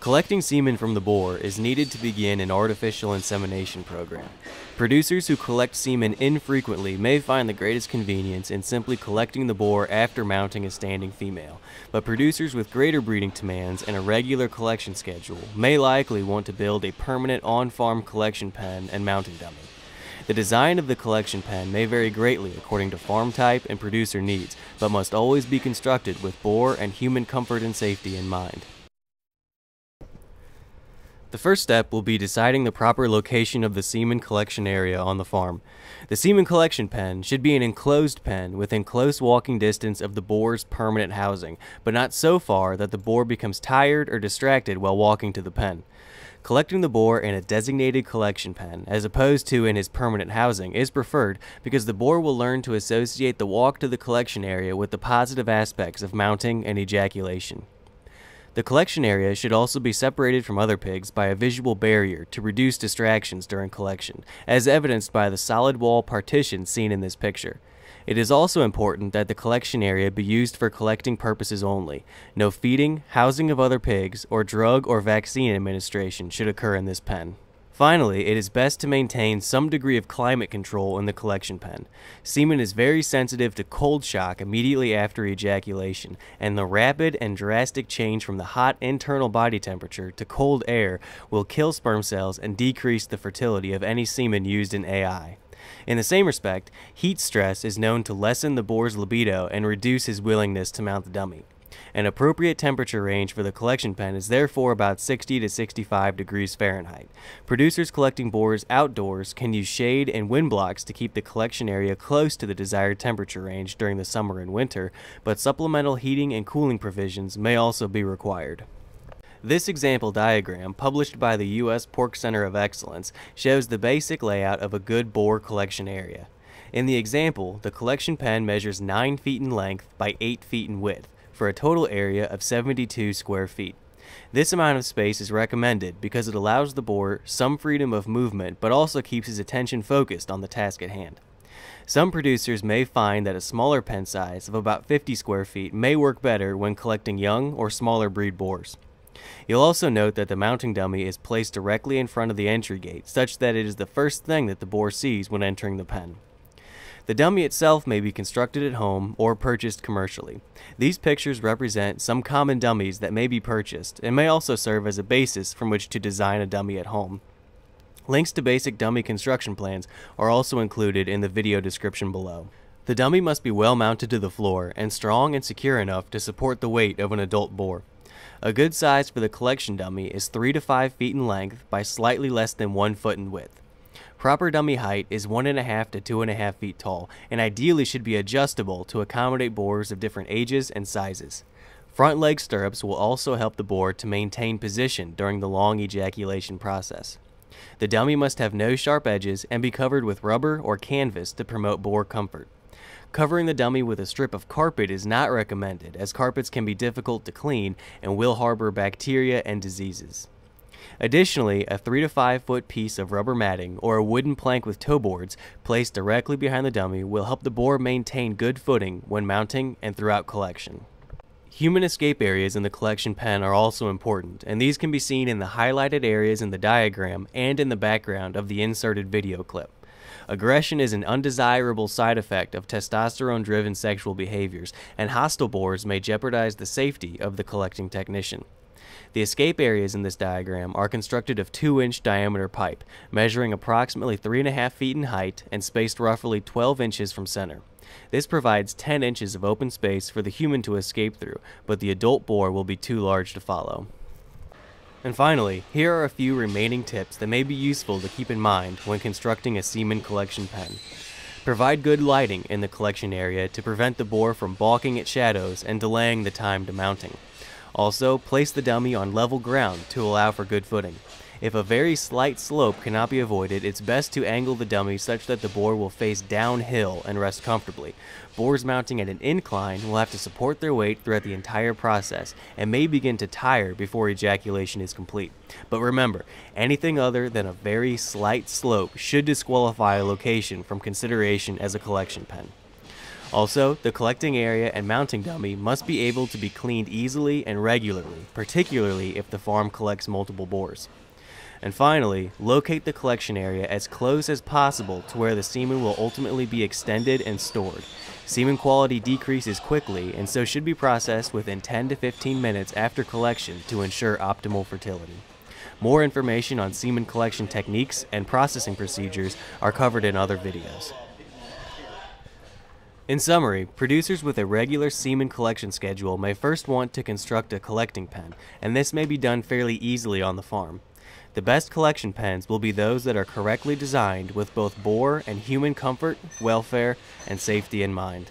Collecting semen from the boar is needed to begin an artificial insemination program. Producers who collect semen infrequently may find the greatest convenience in simply collecting the boar after mounting a standing female, but producers with greater breeding demands and a regular collection schedule may likely want to build a permanent on-farm collection pen and mounting dummy. The design of the collection pen may vary greatly according to farm type and producer needs, but must always be constructed with boar and human comfort and safety in mind. The first step will be deciding the proper location of the semen collection area on the farm. The semen collection pen should be an enclosed pen within close walking distance of the boar's permanent housing, but not so far that the boar becomes tired or distracted while walking to the pen. Collecting the boar in a designated collection pen, as opposed to in his permanent housing, is preferred because the boar will learn to associate the walk to the collection area with the positive aspects of mounting and ejaculation. The collection area should also be separated from other pigs by a visual barrier to reduce distractions during collection, as evidenced by the solid wall partition seen in this picture. It is also important that the collection area be used for collecting purposes only. No feeding, housing of other pigs, or drug or vaccine administration should occur in this pen. Finally, it is best to maintain some degree of climate control in the collection pen. Semen is very sensitive to cold shock immediately after ejaculation, and the rapid and drastic change from the hot internal body temperature to cold air will kill sperm cells and decrease the fertility of any semen used in AI. In the same respect, heat stress is known to lessen the boar's libido and reduce his willingness to mount the dummy. An appropriate temperature range for the collection pen is therefore about 60 to 65 degrees Fahrenheit. Producers collecting boars outdoors can use shade and wind blocks to keep the collection area close to the desired temperature range during the summer and winter, but supplemental heating and cooling provisions may also be required. This example diagram, published by the U.S. Pork Center of Excellence, shows the basic layout of a good boar collection area. In the example, the collection pen measures 9 feet in length by 8 feet in width, for a total area of 72 square feet. This amount of space is recommended because it allows the boar some freedom of movement but also keeps his attention focused on the task at hand. Some producers may find that a smaller pen size of about 50 square feet may work better when collecting young or smaller breed boars. You'll also note that the mounting dummy is placed directly in front of the entry gate such that it is the first thing that the boar sees when entering the pen. The dummy itself may be constructed at home or purchased commercially. These pictures represent some common dummies that may be purchased and may also serve as a basis from which to design a dummy at home. Links to basic dummy construction plans are also included in the video description below. The dummy must be well mounted to the floor and strong and secure enough to support the weight of an adult boar. A good size for the collection dummy is 3 to 5 feet in length by slightly less than 1 foot in width. Proper dummy height is 1.5 to 2.5 feet tall and ideally should be adjustable to accommodate boars of different ages and sizes. Front leg stirrups will also help the boar to maintain position during the long ejaculation process. The dummy must have no sharp edges and be covered with rubber or canvas to promote boar comfort. Covering the dummy with a strip of carpet is not recommended as carpets can be difficult to clean and will harbor bacteria and diseases. Additionally, a 3 to 5 foot piece of rubber matting or a wooden plank with toe boards placed directly behind the dummy will help the boar maintain good footing when mounting and throughout collection. Human escape areas in the collection pen are also important, and these can be seen in the highlighted areas in the diagram and in the background of the inserted video clip. Aggression is an undesirable side effect of testosterone driven sexual behaviors, and hostile boars may jeopardize the safety of the collecting technician. The escape areas in this diagram are constructed of 2 inch diameter pipe, measuring approximately 3.5 feet in height and spaced roughly 12 inches from center. This provides 10 inches of open space for the human to escape through, but the adult boar will be too large to follow. And finally, here are a few remaining tips that may be useful to keep in mind when constructing a semen collection pen. Provide good lighting in the collection area to prevent the boar from balking at shadows and delaying the time to mounting. Also, place the dummy on level ground to allow for good footing. If a very slight slope cannot be avoided, it's best to angle the dummy such that the boar will face downhill and rest comfortably. Boars mounting at an incline will have to support their weight throughout the entire process and may begin to tire before ejaculation is complete. But remember, anything other than a very slight slope should disqualify a location from consideration as a collection pen. Also, the collecting area and mounting dummy must be able to be cleaned easily and regularly, particularly if the farm collects multiple boars. And finally, locate the collection area as close as possible to where the semen will ultimately be extended and stored. Semen quality decreases quickly and so should be processed within 10 to 15 minutes after collection to ensure optimal fertility. More information on semen collection techniques and processing procedures are covered in other videos. In summary, producers with a regular semen collection schedule may first want to construct a collecting pen, and this may be done fairly easily on the farm. The best collection pens will be those that are correctly designed with both boar and human comfort, welfare, and safety in mind.